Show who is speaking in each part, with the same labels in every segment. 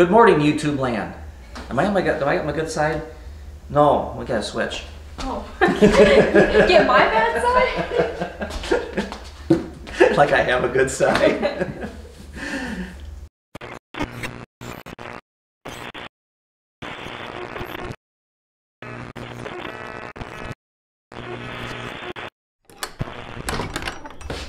Speaker 1: Good morning, YouTube land. Am I on my good, am I on my good side? No, we gotta switch.
Speaker 2: Oh. Get my bad side?
Speaker 1: like I have a good side.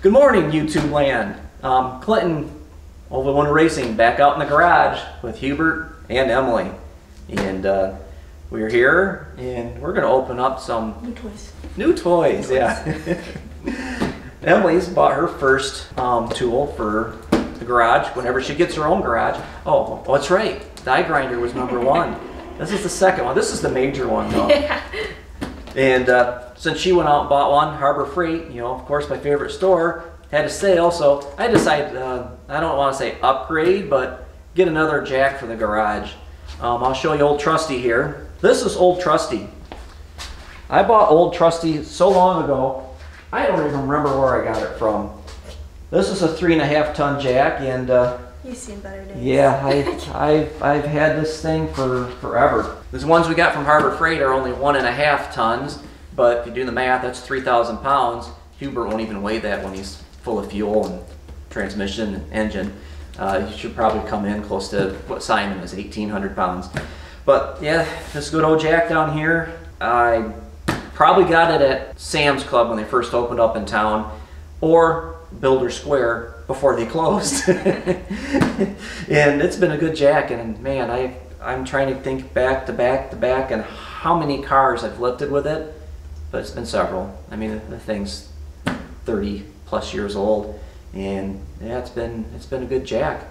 Speaker 1: Good morning, YouTube land. Um, Clinton, Oval Window Racing, back out in the garage with Hubert and Emily. And uh, we're here and we're going to open up some
Speaker 2: New toys.
Speaker 1: New toys, yeah. Emily's bought her first um, tool for the garage whenever she gets her own garage. Oh, oh, that's right. Die grinder was number one. This is the second one. This is the major one, though.
Speaker 2: Yeah.
Speaker 1: And uh, since she went out and bought one, Harbor Freight, you know, of course, my favorite store, had a sale. So I decided, uh, I don't want to say upgrade, but get another jack for the garage. Um, I'll show you old Trusty here. This is old Trusty. I bought old Trusty so long ago, I don't even remember where I got it from. This is a three and a half ton jack, and uh,
Speaker 2: You've seen better days.
Speaker 1: yeah, I, I've, I've had this thing for forever. The ones we got from Harbor Freight are only one and a half tons, but if you do the math, that's 3,000 pounds. Hubert won't even weigh that when he's full of fuel and transmission and engine. Uh, he should probably come in close to what Simon is, 1,800 pounds. But yeah, this good old jack down here, I probably got it at Sam's Club when they first opened up in town, or Builder Square before they closed. and it's been a good jack, and man, I I'm trying to think back to back to back and how many cars I've lifted with it, but it's been several. I mean, the thing's 30 plus years old, and yeah, it's been it's been a good jack,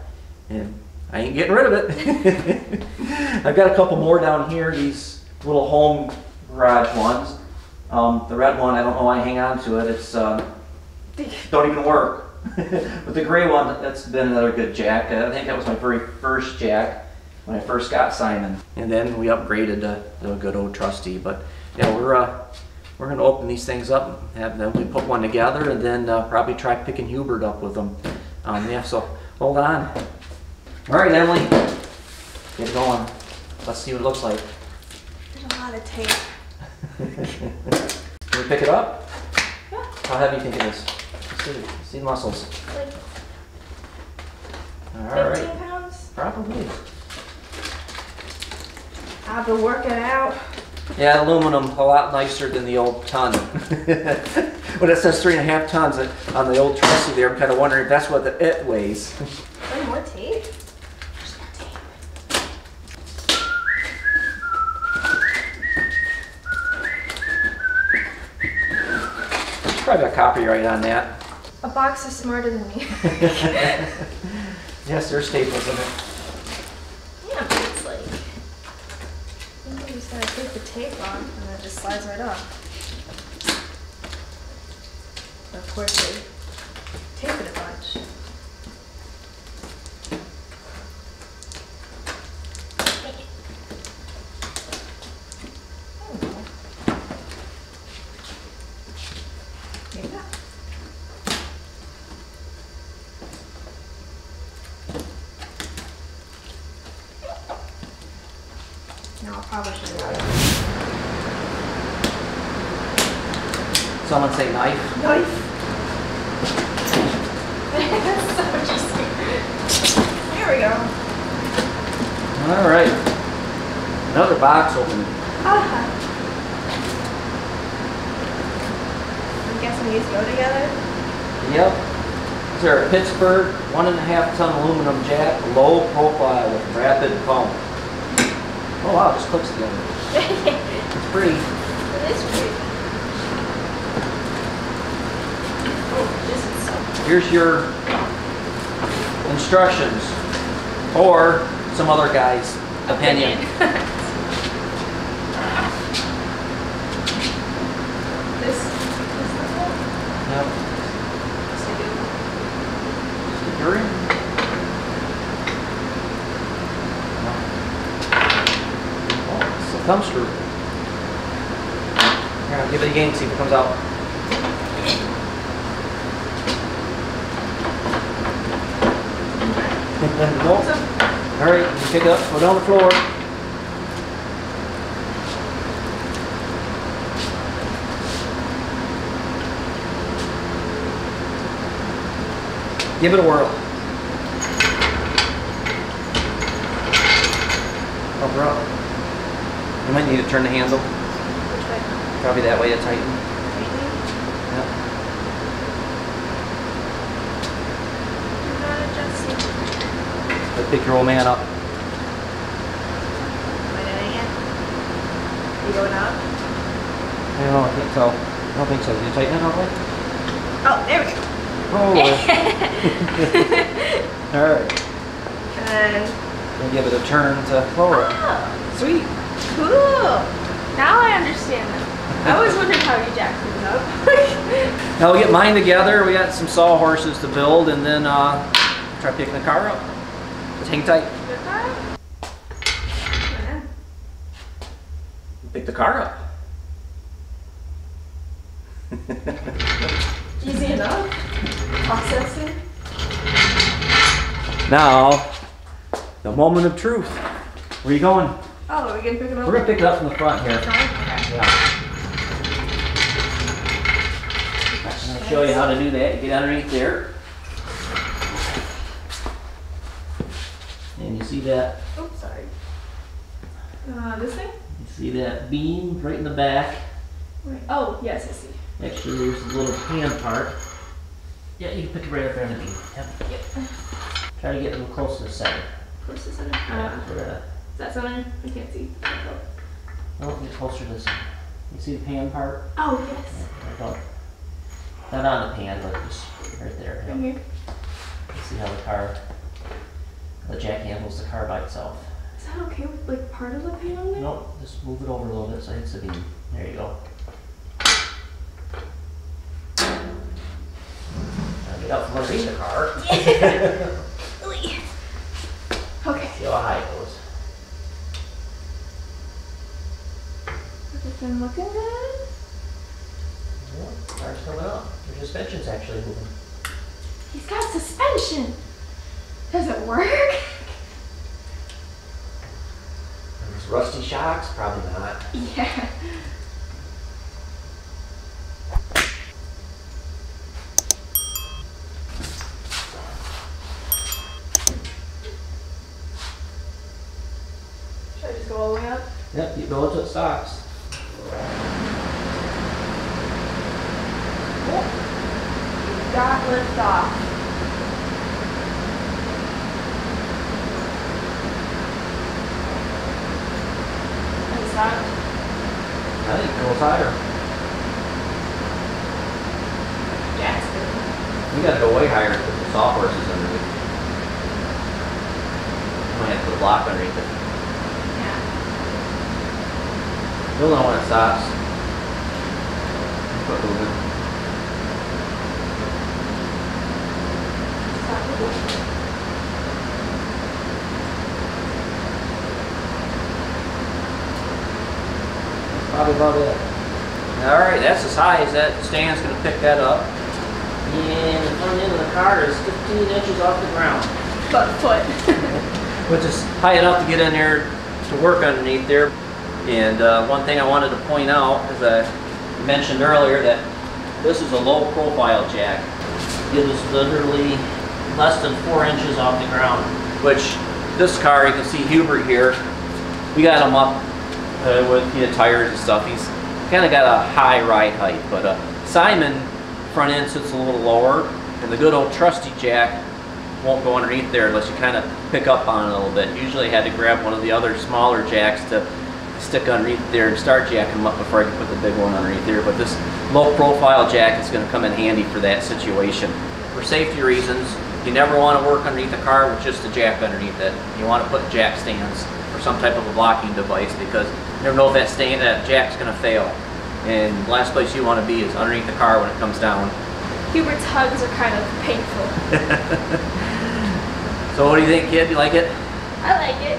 Speaker 1: and I ain't getting rid of it. I've got a couple more down here. These little home garage ones. Um, the red one, I don't know why I hang on to it. It's uh, don't even work. but the gray one, that's been another good jack. I think that was my very first jack when I first got Simon. And then we upgraded to the good old trusty. But yeah, we're uh, we're gonna open these things up, and have them we put one together, and then uh, probably try picking Hubert up with them. Um, yeah, so hold on. All right, Emily, get going. Let's see what it looks like.
Speaker 2: There's a lot of tape.
Speaker 1: Can we pick it up?
Speaker 2: Yeah.
Speaker 1: How heavy do you think it is? Let's see, let's see the muscles.
Speaker 2: Like
Speaker 1: All
Speaker 2: 15
Speaker 1: right,
Speaker 2: pounds.
Speaker 1: probably.
Speaker 2: I've been working out.
Speaker 1: Yeah, aluminum a lot nicer than the old ton. when it says three and a half tons on the old trusty there, I'm kind of wondering if that's what the it weighs.
Speaker 2: Wait, more tape? There's more tape.
Speaker 1: Probably got copyright on that.
Speaker 2: A box is smarter than me.
Speaker 1: Yes, there's staples in it.
Speaker 2: yeah, but it's like. You just gotta take the tape off and it just slides right off. But of course, they tape it a bunch. There we go. There you go. No, I probably should
Speaker 1: Someone say knife.
Speaker 2: Knife. That's so interesting. Here we go.
Speaker 1: All right. Another box opening.
Speaker 2: Ah. I'm guessing these go together.
Speaker 1: Yep. These are a Pittsburgh one and a half ton aluminum jack, low profile with rapid pump. Oh wow, it just clicks together. It's pretty.
Speaker 2: It is pretty. Oh, this is so.
Speaker 1: Here's your instructions or some other guy's opinion.
Speaker 2: this, this is. So
Speaker 1: You're. Oh, it's a thumb screw. Here, I'll give it a yank, see if it comes out. Nope.
Speaker 2: So,
Speaker 1: All right, you pick it up, go down the floor. Give it a whirl. Her up. You might need to turn the handle.
Speaker 2: Which way?
Speaker 1: Probably that way to tighten.
Speaker 2: Tightening?
Speaker 1: Yep.
Speaker 2: You're not adjusting.
Speaker 1: Let's pick your old man up.
Speaker 2: Am I doing it? You going up?
Speaker 1: I don't think so. I don't think so. Did you tighten it all the way?
Speaker 2: Oh, there we go.
Speaker 1: Oh. all right.
Speaker 2: And then,
Speaker 1: give it a turn to lower it.
Speaker 2: oh,
Speaker 1: Sweet.
Speaker 2: cool. Now I understand that. I always wondered how you jacked things up.
Speaker 1: Now we'll get mine together. We got some sawhorses to build and then uh, try picking the car up. Just hang tight.
Speaker 2: Good time? Yeah.
Speaker 1: Pick the car up.
Speaker 2: Easy enough. Processing.
Speaker 1: now, the moment of truth. Where are you going?
Speaker 2: Oh, are we gonna pick it up?
Speaker 1: We're gonna pick it up from the front here.
Speaker 2: Okay.
Speaker 1: Yeah. I'm gonna show you how to do that. You get underneath there. And you see that,
Speaker 2: Oops, sorry. Uh, this thing?
Speaker 1: you see that beam right in the back.
Speaker 2: Wait. Oh, yes, I see.
Speaker 1: Actually, there's a little hand part. Yeah, you can pick it right up there in the beam. Yep.
Speaker 2: Yep.
Speaker 1: Try to get a little close to the center.
Speaker 2: Close to the center.
Speaker 1: Yeah,
Speaker 2: Uh,
Speaker 1: we're
Speaker 2: is that center? I can't see.
Speaker 1: oh, get closer to the center. You see the pan part?
Speaker 2: Oh, yes.
Speaker 1: Yeah, on- Not on the pan, but just right there.
Speaker 2: Right here.
Speaker 1: You See how the car, the jack handles the car by itself.
Speaker 2: Is that okay with like part of the panel there?
Speaker 1: Nope, just move it over a little bit so it hits the beam. There you go. Now get out from underneath the car.
Speaker 2: Okay.
Speaker 1: See how high it goes.
Speaker 2: Everything looking good?
Speaker 1: Yeah, car's coming up. Your suspension's actually moving.
Speaker 2: He's got suspension. Does it work?
Speaker 1: Those rusty shocks? Probably not.
Speaker 2: Yeah. Should I just go all the way up?
Speaker 1: Yep, keep going till it stops.
Speaker 2: Got lift off.
Speaker 1: I think it goes higher.
Speaker 2: Jack's good.
Speaker 1: You gotta go way higher put the sawhorses underneath. You might have to put a block underneath it.
Speaker 2: Yeah.
Speaker 1: You'll know when it stops. Quit moving.
Speaker 2: Stop.
Speaker 1: Probably about it. All right, that's as high as that stand's gonna pick that up. And the front end of the car is 15 inches off the ground,
Speaker 2: But foot.
Speaker 1: which is high enough to get in there to work underneath there. And uh, one thing I wanted to point out, as I mentioned earlier, that this is a low profile jack. It is literally less than four inches off the ground, which this car, you can see Hubert here, we got him up uh, with you know, tires and stuff. He's kind of got a high ride height, but uh, Simon front end sits a little lower, and the good old trusty jack won't go underneath there unless you kind of pick up on it a little bit. Usually, I had to grab one of the other smaller jacks to stick underneath there and start jacking them up before I could put the big one underneath there. But this low profile jack is going to come in handy for that situation. For safety reasons, you never want to work underneath a car with just a jack underneath it. You want to put jack stands some type of a blocking device because you never know if that stand, that jack's going to fail. And the last place you want to be is underneath the car when it comes down.
Speaker 2: Hubert's hugs are kind of painful.
Speaker 1: So what do you think, kid? You like it?
Speaker 2: I like it.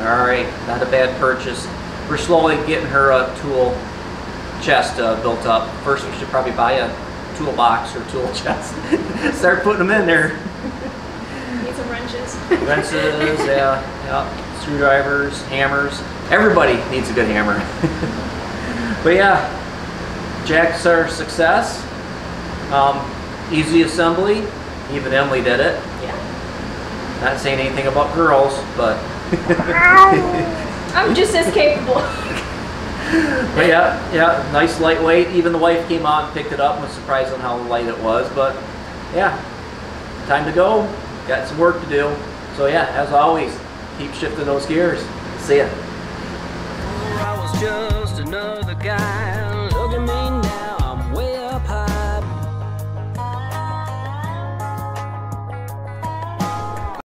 Speaker 1: All right, not a bad purchase. We're slowly getting her a tool chest uh, built up. First, we should probably buy a toolbox or tool chest. Start putting them in there.
Speaker 2: Need some wrenches. wrenches.
Speaker 1: Wrenches, yeah, yeah, screwdrivers, hammers. Everybody needs a good hammer. but yeah, Jack's our success. Um, easy assembly. Even Emily did it.
Speaker 2: Yeah.
Speaker 1: Not saying anything about girls, but
Speaker 2: I'm just as capable.
Speaker 1: but yeah, yeah, nice lightweight. Even the wife came out and picked it up and was surprised on how light it was. But yeah, time to go. Got some work to do. So yeah, as always, keep shifting those gears. See ya.